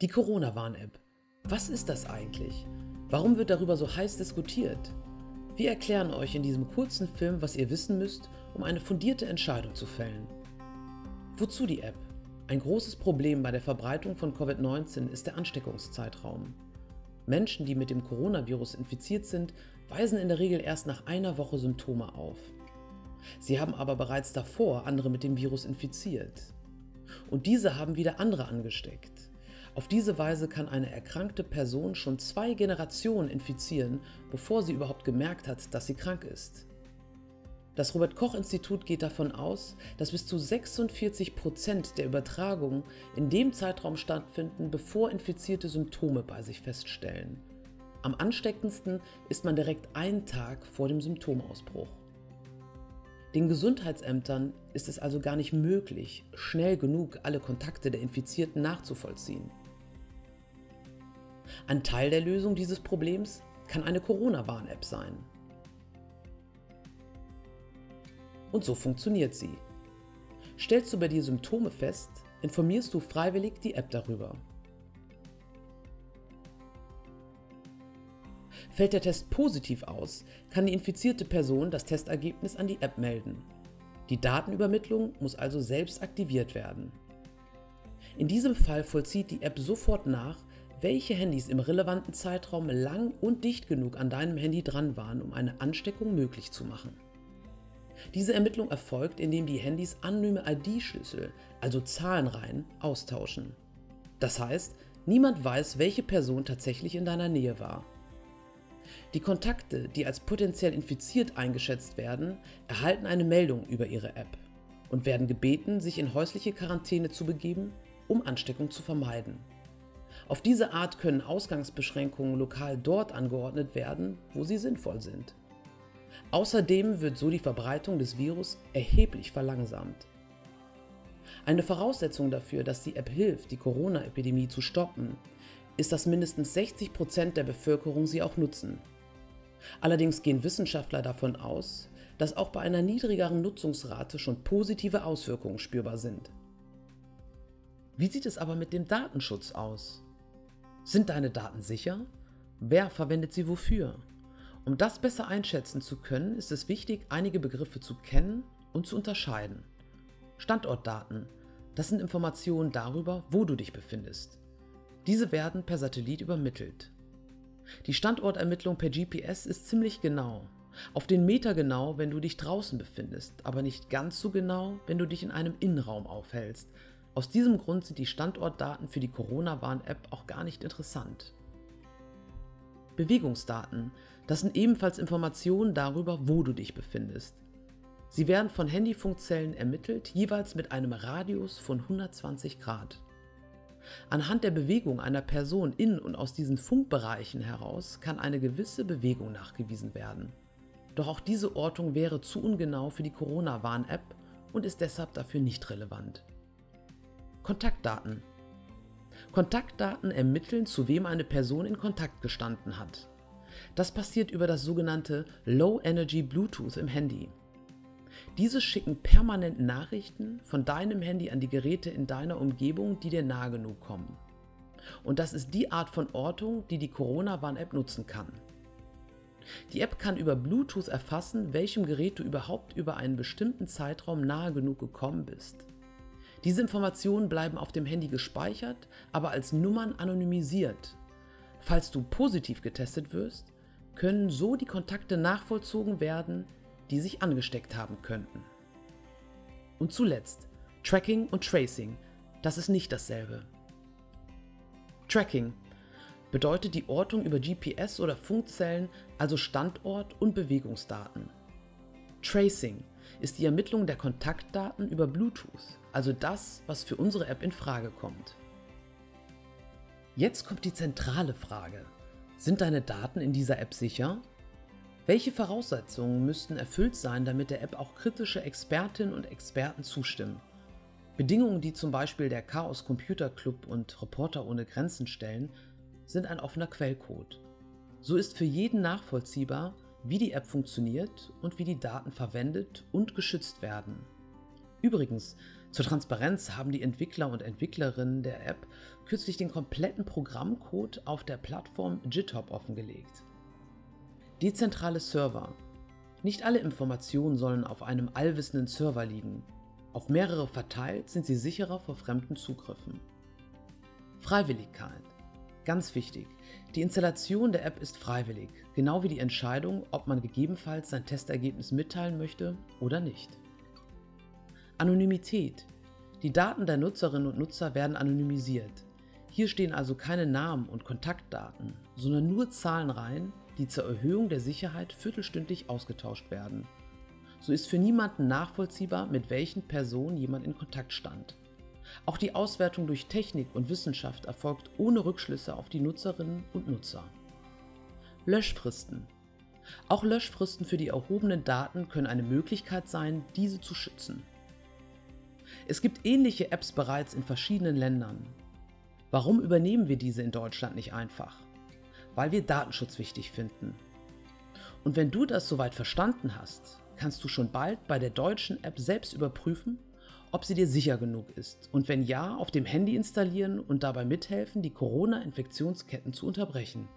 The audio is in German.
Die Corona-Warn-App. Was ist das eigentlich? Warum wird darüber so heiß diskutiert? Wir erklären euch in diesem kurzen Film, was ihr wissen müsst, um eine fundierte Entscheidung zu fällen. Wozu die App? Ein großes Problem bei der Verbreitung von Covid-19 ist der Ansteckungszeitraum. Menschen, die mit dem Coronavirus infiziert sind, weisen in der Regel erst nach einer Woche Symptome auf. Sie haben aber bereits davor andere mit dem Virus infiziert. Und diese haben wieder andere angesteckt. Auf diese Weise kann eine erkrankte Person schon zwei Generationen infizieren, bevor sie überhaupt gemerkt hat, dass sie krank ist. Das Robert Koch Institut geht davon aus, dass bis zu 46 Prozent der Übertragungen in dem Zeitraum stattfinden, bevor Infizierte Symptome bei sich feststellen. Am ansteckendsten ist man direkt einen Tag vor dem Symptomausbruch. Den Gesundheitsämtern ist es also gar nicht möglich, schnell genug alle Kontakte der Infizierten nachzuvollziehen. Ein Teil der Lösung dieses Problems kann eine Corona-Warn-App sein. Und so funktioniert sie. Stellst du bei dir Symptome fest, informierst du freiwillig die App darüber. Fällt der Test positiv aus, kann die infizierte Person das Testergebnis an die App melden. Die Datenübermittlung muss also selbst aktiviert werden. In diesem Fall vollzieht die App sofort nach, welche Handys im relevanten Zeitraum lang und dicht genug an deinem Handy dran waren, um eine Ansteckung möglich zu machen. Diese Ermittlung erfolgt, indem die Handys anonyme ID-Schlüssel, also Zahlenreihen, austauschen. Das heißt, niemand weiß, welche Person tatsächlich in deiner Nähe war. Die Kontakte, die als potenziell infiziert eingeschätzt werden, erhalten eine Meldung über ihre App und werden gebeten, sich in häusliche Quarantäne zu begeben, um Ansteckung zu vermeiden. Auf diese Art können Ausgangsbeschränkungen lokal dort angeordnet werden, wo sie sinnvoll sind. Außerdem wird so die Verbreitung des Virus erheblich verlangsamt. Eine Voraussetzung dafür, dass die App hilft, die Corona-Epidemie zu stoppen, ist, dass mindestens 60 Prozent der Bevölkerung sie auch nutzen. Allerdings gehen Wissenschaftler davon aus, dass auch bei einer niedrigeren Nutzungsrate schon positive Auswirkungen spürbar sind. Wie sieht es aber mit dem Datenschutz aus? Sind deine Daten sicher? Wer verwendet sie wofür? Um das besser einschätzen zu können, ist es wichtig, einige Begriffe zu kennen und zu unterscheiden. Standortdaten, das sind Informationen darüber, wo du dich befindest. Diese werden per Satellit übermittelt. Die Standortermittlung per GPS ist ziemlich genau. Auf den Meter genau, wenn du dich draußen befindest, aber nicht ganz so genau, wenn du dich in einem Innenraum aufhältst. Aus diesem Grund sind die Standortdaten für die Corona-Warn-App auch gar nicht interessant. Bewegungsdaten, das sind ebenfalls Informationen darüber, wo du dich befindest. Sie werden von Handyfunkzellen ermittelt, jeweils mit einem Radius von 120 Grad. Anhand der Bewegung einer Person in und aus diesen Funkbereichen heraus kann eine gewisse Bewegung nachgewiesen werden. Doch auch diese Ortung wäre zu ungenau für die Corona-Warn-App und ist deshalb dafür nicht relevant. Kontaktdaten. Kontaktdaten ermitteln, zu wem eine Person in Kontakt gestanden hat. Das passiert über das sogenannte Low Energy Bluetooth im Handy. Diese schicken permanent Nachrichten von deinem Handy an die Geräte in deiner Umgebung, die dir nah genug kommen. Und das ist die Art von Ortung, die die Corona-Warn-App nutzen kann. Die App kann über Bluetooth erfassen, welchem Gerät du überhaupt über einen bestimmten Zeitraum nahe genug gekommen bist. Diese Informationen bleiben auf dem Handy gespeichert, aber als Nummern anonymisiert. Falls du positiv getestet wirst, können so die Kontakte nachvollzogen werden, die sich angesteckt haben könnten. Und zuletzt, Tracking und Tracing, das ist nicht dasselbe. Tracking bedeutet die Ortung über GPS oder Funkzellen, also Standort und Bewegungsdaten. Tracing ist die Ermittlung der Kontaktdaten über Bluetooth, also das, was für unsere App in Frage kommt. Jetzt kommt die zentrale Frage. Sind deine Daten in dieser App sicher? Welche Voraussetzungen müssten erfüllt sein, damit der App auch kritische Expertinnen und Experten zustimmen? Bedingungen, die zum Beispiel der Chaos Computer Club und Reporter ohne Grenzen stellen, sind ein offener Quellcode. So ist für jeden nachvollziehbar, wie die App funktioniert und wie die Daten verwendet und geschützt werden. Übrigens, Zur Transparenz haben die Entwickler und Entwicklerinnen der App kürzlich den kompletten Programmcode auf der Plattform GitHub offengelegt. Dezentrale Server. Nicht alle Informationen sollen auf einem allwissenden Server liegen. Auf mehrere verteilt sind sie sicherer vor fremden Zugriffen. Freiwilligkeit. Ganz wichtig, die Installation der App ist freiwillig, genau wie die Entscheidung, ob man gegebenenfalls sein Testergebnis mitteilen möchte oder nicht. Anonymität. Die Daten der Nutzerinnen und Nutzer werden anonymisiert. Hier stehen also keine Namen und Kontaktdaten, sondern nur Zahlenreihen, die zur Erhöhung der Sicherheit viertelstündlich ausgetauscht werden. So ist für niemanden nachvollziehbar, mit welchen Personen jemand in Kontakt stand. Auch die Auswertung durch Technik und Wissenschaft erfolgt ohne Rückschlüsse auf die Nutzerinnen und Nutzer. Löschfristen. Auch Löschfristen für die erhobenen Daten können eine Möglichkeit sein, diese zu schützen. Es gibt ähnliche Apps bereits in verschiedenen Ländern. Warum übernehmen wir diese in Deutschland nicht einfach? Weil wir Datenschutz wichtig finden. Und wenn du das soweit verstanden hast, kannst du schon bald bei der deutschen App selbst überprüfen, ob sie dir sicher genug ist und wenn ja, auf dem Handy installieren und dabei mithelfen, die Corona-Infektionsketten zu unterbrechen.